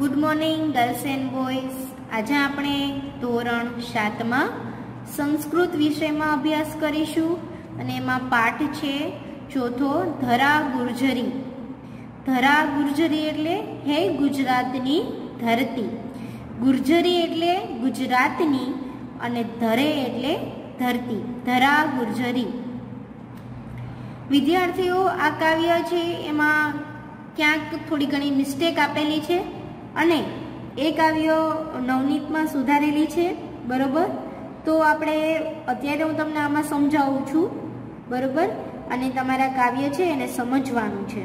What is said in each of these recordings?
Good morning girls and boys આજે આપણે ધોરણ સાતમાં સંસ્કૃત વિષયમાં અભ્યાસ કરીશું અને એમાં પાઠ છે ચોથો ધરા ગુર્જરી. ધરા ગુર્જરી એટલે હે ગુજરાતની ધરતી. ગુર્જરી એટલે ગુજરાતની અને ધરે એટલે ધરતી. ધરા ગુર્જરી. વિદ્યાર્થીઓ, આ કાવ્ય છે, એમાં ક્યાંક થોડી ઘણી મિસ્ટેક આપેલી છે. અને એ કાવ્ય નવનીતમાં સુધારેલી છે, બરોબર? તો આપણે અત્યારે હું તમને આમાં સમજાવું છું, બરોબર? અને તમારા કાવ્ય છે એને સમજવાનું છે.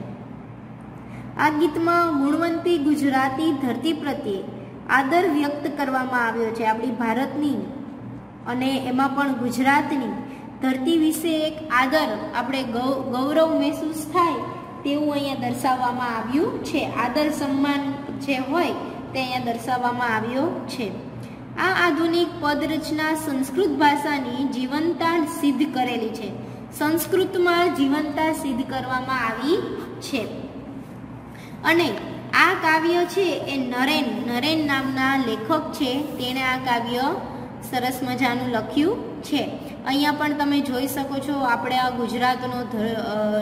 આ ગીતમાં ગુણવંતી ગુજરાતી ધરતી પ્રત્યે આદર વ્યક્ત કરવામાં આવ્યો છે આપણી ભારતની, અને એમાં પણ ગુજરાતની ધરતી વિશે એક આદર આપણે ગૌરવ મહેસૂસ થાય તેવું અહીંયા દર્શાવવામાં આવ્યું છે. આદર સન્માન જે હોય તે અહીંયા દર્શાવવામાં આવ્યો છે. આ આધુનિક પદરચના સંસ્કૃત ભાષાની જીવનતા સિદ્ધ કરેલી છે. સંસ્કૃતમાં જીવંતા સિદ્ધ કરવામાં આવી છે. અને આ કાવ્ય છે એ નરેન નરેન નામના લેખક છે. તેણે આ કાવ્ય સરસ મજાનું લખ્યું છે. અહીંયા પણ તમે જોઈ શકો છો, આપણે આ ગુજરાતનો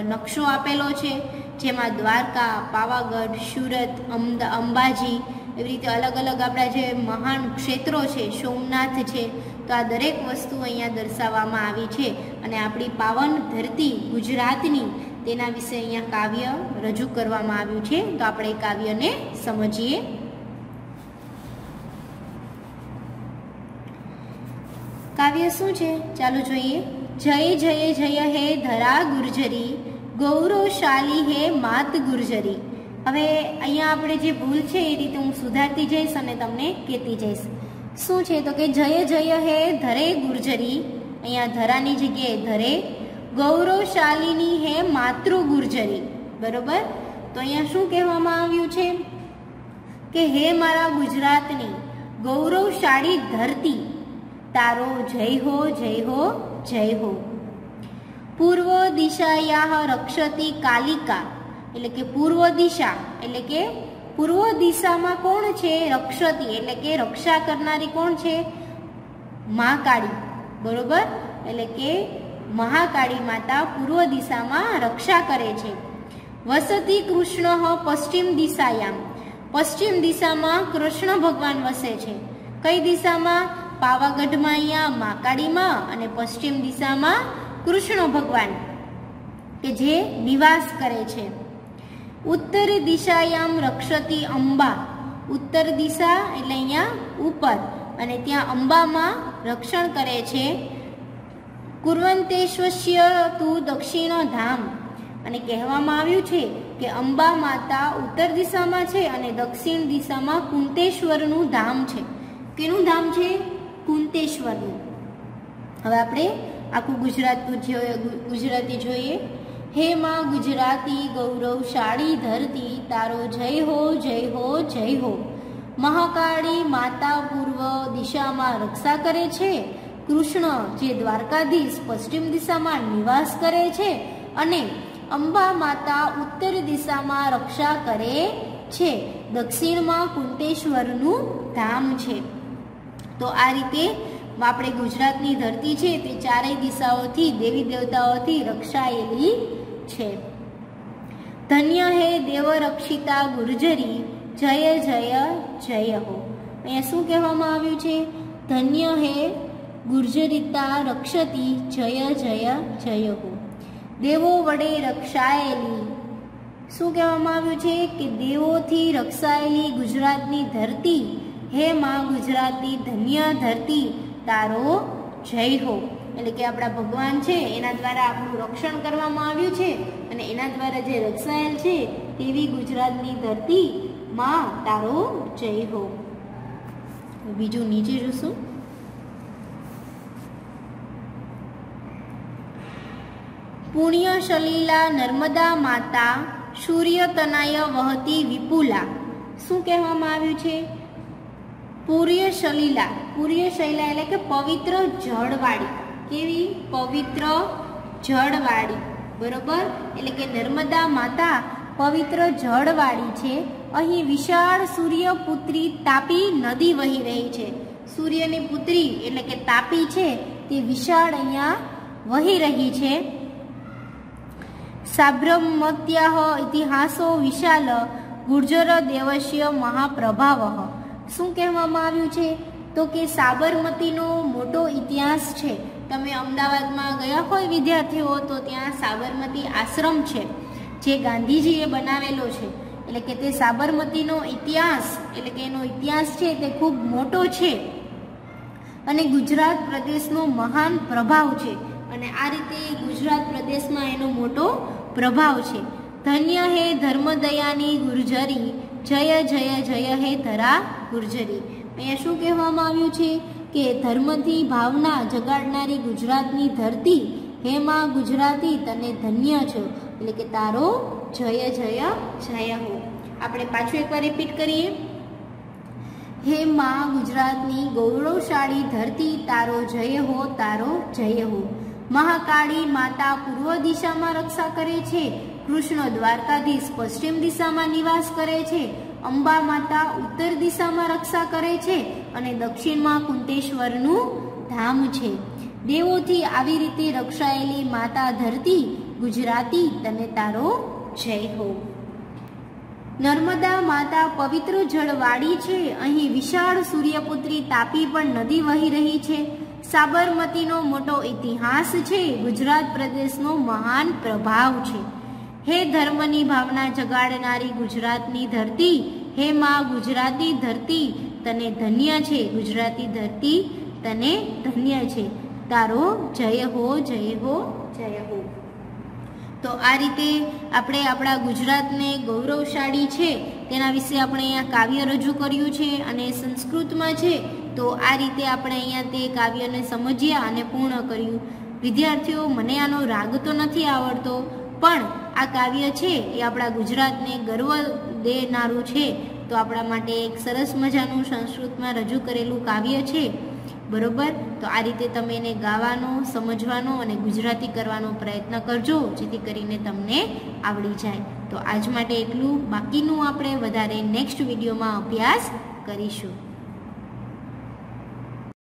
નકશો આપેલો છે. જેમાં દ્વારકા, પાવાગઢ, સુરત અંબાજી એવી રીતે અલગ અલગ આપણા જે મહાન ક્ષેત્રો છે, સોમનાથ છે, તો આ દરેક વસ્તુ અહીંયા દર્શાવવામાં આવી છે. અને આપણી પાવન ધરતી ગુજરાતની તેના વિશે અહીંયા કાવ્ય રજૂ કરવામાં આવ્યું છે. તો આપણે કાવ્યને સમજીએ. કાવ્ય શું છે? ચાલો જોઈએ. જય જય જય હે ધરા ગુર્જરી ગૌરવશાલી હે માત ગુર્જરી. હવે અહીંયા આપણે જે ભૂલ છે એ રીતે હું સુધારતી જઈશ અને તમને કહેતી જઈશ. શું છે? તો કે જય જય હે ધરે ગુર્જરી. અહીંયા ધરાની જગ્યાએ ધરે ગૌરવશાલીની હે માતૃ ગુર્જરી. બરોબર? તો અહીંયા શું કહેવામાં આવ્યું છે? કે હે મારા ગુજરાતની ગૌરવશાળી ધરતી, તારો જય હો જય હો જય હો. પૂર્વ દિશાયા રક્ષતી કાલિકા, એટલે કે પૂર્વ દિશા, એટલે કે પૂર્વ દિશામાં કોણ છે? રક્ષતી, એટલે કે રક્ષા કરનારી કોણ છે? મહાકાળી, બરોબર? એટલે કે મહાકાળી માતા પૂર્વ દિશામાં રક્ષા કરે છે. વસતી કૃષ્ણ પશ્ચિમ દિશાયામ. પશ્ચિમ દિશામાં કૃષ્ણ ભગવાન વસે છે. કઈ દિશામાં? પાવાગઢમાં અહીંયા, મહાકાળીમાં અને પશ્ચિમ દિશામાં કૃષ્ણ ભગવાન, કે જે નિવાસ કરે છે. ઉત્તર દિશાયામ રક્ષતી અંબા. ઉત્તર દિશા એટલે અહીંયા ઉપર, અને ત્યાં અંબામાં રક્ષણ કરે છે. કુર્વંતેશ્વસ્ય તું દક્ષિણ ધામ. અને કહેવામાં આવ્યું છે કે અંબા માતા ઉત્તર દિશામાં છે અને દક્ષિણ દિશામાં કુંતેશ્વરનું ધામ છે. કેનું ધામ છે? કુંતેશ્વરનું. હવે આપણે આખું ગુજરાત ગુજરાતી જોઈએ. હે માં ગુજરાતી ગૌરવશાળી ધરતી, તારો જય હો જય હો જય હો. મહાકાળી માતા પૂર્વ દિશામાં રક્ષા કરે છે. કૃષ્ણ જે દ્વારકાધીશ પશ્ચિમ દિશામાં નિવાસ કરે છે અને અંબા માતા ઉત્તર દિશામાં રક્ષા કરે છે. દક્ષિણમાં કુંટેશ્વરનું ધામ છે. તો આ રીતે આપણે ગુજરાતની ધરતી છે તે ચારેય દિશાઓથી દેવી દેવતાઓથી રક્ષાયેલી છે. ધન્ય હે દેવરક્ષિતા ગુર્જરી, જય જય જય હો. અહીંયા શું કહેવામાં આવ્યું છે? ધન્ય હે ગુર્જરિતા રક્ષતી, જય જય જય હો. દેવો વડે રક્ષાયેલી. શું કહેવામાં આવ્યું છે? કે દેવોથી રક્ષાયેલી ગુજરાતની ધરતી, હે માં ગુજરાતી ધન્ય ધરતી તારો જય હો. એટલે કે આપણા ભગવાન છે, એના દ્વારા આપણું રક્ષણ કરવામાં આવ્યું છે અને એના દ્વારા જે રક્ષાયેલ છે તેવી ગુજરાતની ધરતી માં તારો જય હો. બીજું નીચે જોશું. પુણ્ય સલીલા નર્મદા માતા સૂર્ય તનાય વહતી વિપુલા. શું કહેવામાં આવ્યું છે? પૂર્ય સલીલા પૂર્ય શૈલા એટલે કે પવિત્ર જળવાળી. કેવી? પવિત્ર જળવાળી. બરોબર? એટલે કે નર્મદા માતા પવિત્ર જળવાળી છે. અહીં વિશાળ સૂર્યપુત્રી તાપી નદી વહી રહી છે. સૂર્યની પુત્રી એટલે કે તાપી છે તે વિશાળ અહીંયા વહી રહી છે. સાબ્રમત્યાહ ઇતિહાસો વિશાલ ગુર્જર દેવસ્ય મહાપ્રભાવ. શું કહેવામાં આવ્યું છે? તો કે સાબરમતીનો મોટો ઇતિહાસ છે. તમે અમદાવાદમાં ગયા હોય વિદ્યાર્થીઓ, તો ત્યાં સાબરમતી આશ્રમ છે, જે ગાંધીજીએ બનાવેલો છે. એટલે કે તે સાબરમતીનો ઇતિહાસ, એટલે કે એનો ઇતિહાસ છે તે ખૂબ મોટો છે. અને ગુજરાત પ્રદેશનો મહાન પ્રભાવ છે. અને આ રીતે ગુજરાત પ્રદેશમાં એનો મોટો પ્રભાવ છે. ધન્ય હે ધર્મદયાની ગુર્જરી જય જય જય, હે ધરા ગુર્જરી. અહીંયા શું કહેવામાં આવ્યું છે? કે ધર્મથી ભાવના જગાડનારી ગુજરાતની ધરતી હે માં ગુજરાતી તને ધન્ય છો. એટલે કે તારો જય જય જય હો. આપણે પાછું એકવાર રિપીટ કરીએ. હે માં ગુજરાતની ગૌરવશાળી ધરતી તારો જય હો, તારો જય હો. મહાકાળી માતા પૂર્વ દિશામાં રક્ષા કરે છે. કૃષ્ણ દ્વારકાધીશ પશ્ચિમ દિશામાં નિવાસ કરે છે. અંબા માતા ઉત્તર દિશામાં રક્ષા કરે છે અને દક્ષિણમાં કુંતેશ્વરનું ધામ છે. દેવોથી આવી રીતે રક્ષાયેલી માતા ધરતી ગુજરાતી તને તારો જય હો. નર્મદા માતા પવિત્ર જળવાળી છે. અહીં વિશાળ સૂર્યપુત્રી તાપી પણ નદી વહી રહી છે. સાબરમતીનો મોટો ઇતિહાસ છે. ગુજરાત પ્રદેશનો મહાન પ્રભાવ છે. હે ધર્મની ભાવના જગાડનારી ગુજરાતની ધરતી, હે માં ગુજરાતી ધરતી, તને ધન્ય છે, ગુજરાતી ધરતી, તને ધન્ય છે. તારો જય હો જય હો જય હો. તો આ રીતે આપણે આપણા ગુજરાતને ગૌરવશાળી છે, તેના વિશે આપણે અહીંયા કાવ્ય રજૂ કર્યું છે અને સંસ્કૃતમાં છે, તો આ રીતે આપણે અહીંયા તે કાવ્યને સમજ્યા અને પૂર્ણ કર્યું. વિદ્યાર્થીઓ, મને આનો રાગ તો નથી આવડતો, પણ આ કાવ્ય છે એ આપણા ગુજરાતને ગર્વ દેનારું છે. તો આપણા માટે એક સરસ મજાનું સંસ્કૃતમાં રજૂ કરેલું કાવ્ય છે. બરોબર? તો આ રીતે તમે એને ગાવાનો, સમજવાનો અને ગુજરાતી કરવાનો પ્રયત્ન કરજો, જેથી કરીને તમને આવડી જાય. તો આજ માટે એટલું. બાકીનું આપણે વધારે નેક્સ્ટ વિડીયોમાં અભ્યાસ કરીશું.